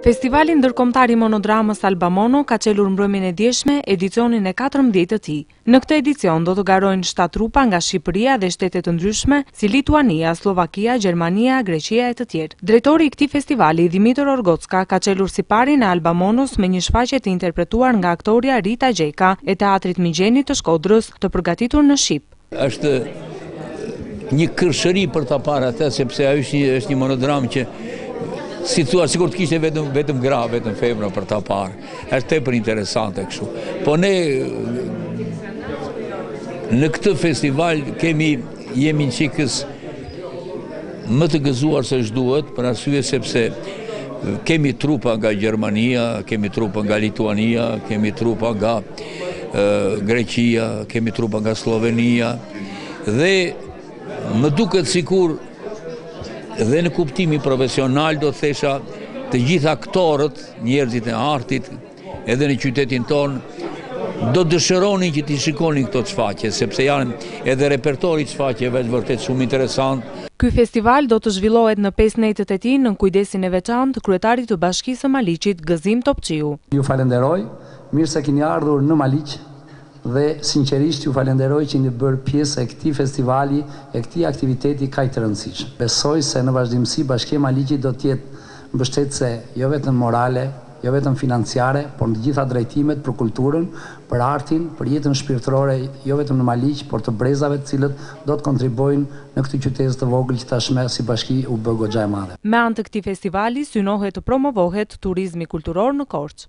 Festivali Ndërkombëtar i Monodramës Alba Mono ka çelur mbrëmjen e djeshme edicionin e katërmbëdhjetë të tij. Në këtë edicion do të garojnë shtatë trupa nga Shqipëria dhe shtete të ndryshme si Lituania, Sllovakia, Gjermania, Greqia e të tjerë. Drejtori i këtij festivali, Dhimitër Orgocka, ka çelur siparin e Alba Monos me një shfaqje të interpretuar nga aktorja Rita Gjeka e Teatrit Migjeni të Shkodrës, të përgatitur në shqip. Është një kërshëri për ta parë atë sepse ajo është një është një monodramë që si thua sikur të kishte vetëm vetëm gra, vetëm femra për ta parë. Është tepër interesante kështu. Po ne në këtë festival kemi jemi një çikëz më të gëzuar se ç'duhet për arsye sepse kemi trupa nga Gjermania, kemi trupa nga Lituania, kemi trupa nga Greqia, kemi trupa nga Slovenia dhe më duket sikur dhe në kuptimin profesional do thesha të gjithë aktorët, njerëzit e artit, edhe në qytetin tonë, do të dëshironin që t'i shikonin këto çfaqje, sepse janë edhe repertori çfaqje vetë vërtet shumë interesant. Ky festival do të zhvillohet në pesë netët e tij nën kujdesin e veçantë të kryetarit të Bashkisë së Maliqit, Gëzim Topçiu. Ju falenderoj. Mirë se kini ardhur në Maliq dhe sinqerisht ju falenderoj që jeni bërë pjesë e këtij festivali e këtij aktiviteti kaq të rëndësishëm. Besoj se në vazhdimësi Bashkia e Maliqit do të jetë mbështetëse jo vetëm morale, jo vetëm financiare, por në të gjitha drejtimet për kulturën, për artin, për jetën shpirtërore jo vetëm në Maliq, por të brezave të cilët do të kontribuojnë Në këtë qytezë të vogël që tashmë si bashki u bë goxha e madhe. Me anë të këtij festivali synohet të promovohet turizmi kulturor në Korçë.